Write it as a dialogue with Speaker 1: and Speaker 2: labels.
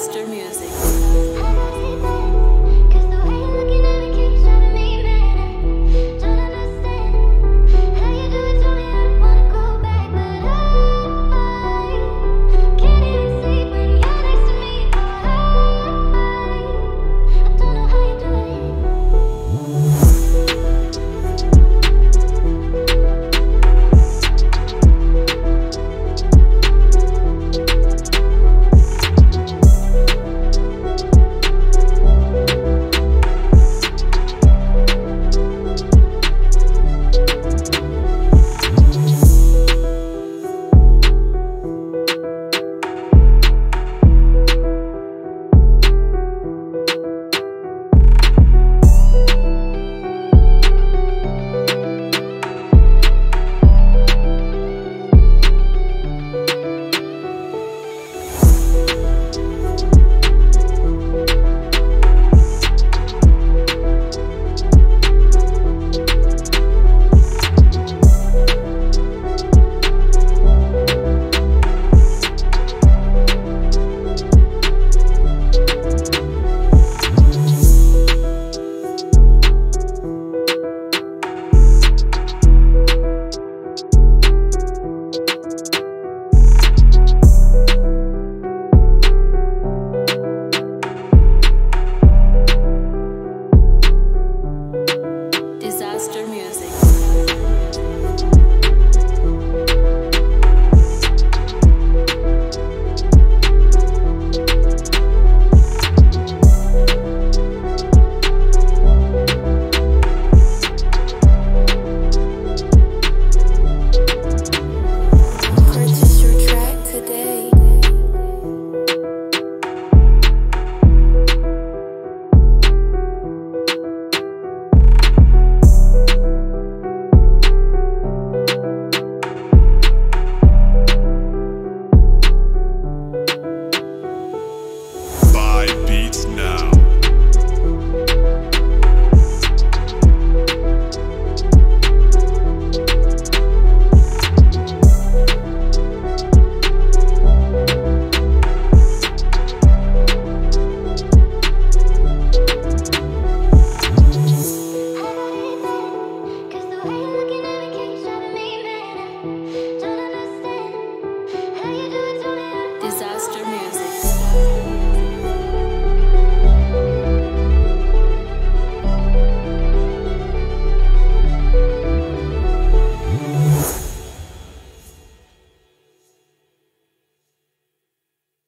Speaker 1: Western music.